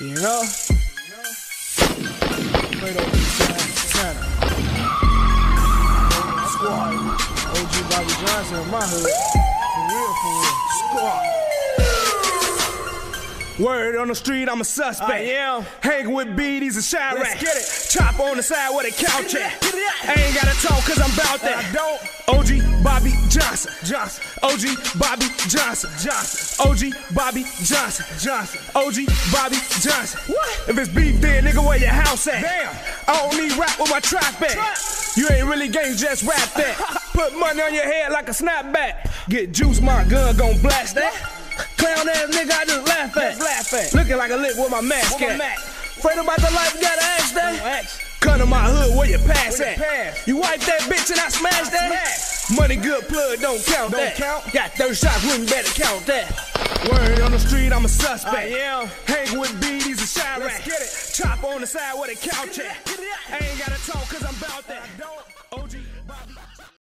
You know? Straight up Santa. Squad. OG Bobby Johnson in my hood. For real, for real. Squad. Word on the street, I'm a suspect. I am. Hanging with BDs and Chirac. Let's get it. Chop on the side where the couch at. get it. I ain't gotta talk cause I'm about that. I don't. Johnson. Johnson. OG Bobby Johnson. Johnson. OG Bobby Johnson. Johnson. OG Bobby Johnson. What? If it's beef, then nigga, where your house at? Damn. I don't need rap with my trap at. Trap. You ain't really gang, just rap that. Put money on your head like a snapback. Get juice, my gun gon' blast that. Clown ass nigga, I just laugh at. Just laugh at. Looking like a lick with my mask With my at. Afraid about the life, gotta ask that. Come to my hood, where you pass Where at? you pass? You wipe that bitch and I smash that. smash. Money good plug, don't count Don't that. count. Got 30 shots, wouldn't better count that. Word on the street, I'm a suspect. I am. Hang with BDs and Chirac. Let's get it. Chop on the side where the couch at. Get it out. I ain't gotta talk cause I'm about that. I don't.